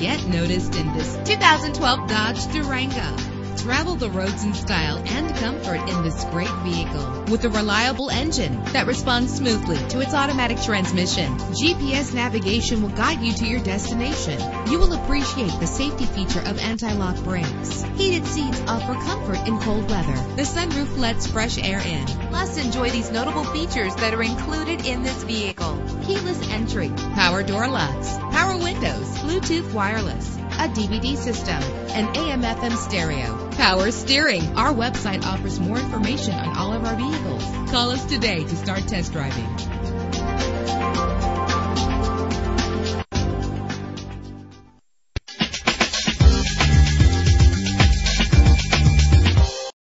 noticed in this 2012 Dodge Durango. Travel the roads in style and comfort in this great vehicle with a reliable engine that responds smoothly to its automatic transmission. GPS navigation will guide you to your destination. You will appreciate the safety feature of anti-lock brakes. Heated seats offer comfort in cold weather. The sunroof lets fresh air in. Plus, enjoy these notable features that are included in this vehicle. Keyless entry, power door locks, power windows, Bluetooth wireless, a DVD system, an AM FM stereo, power steering. Our website offers more information on all of our vehicles. Call us today to start test driving.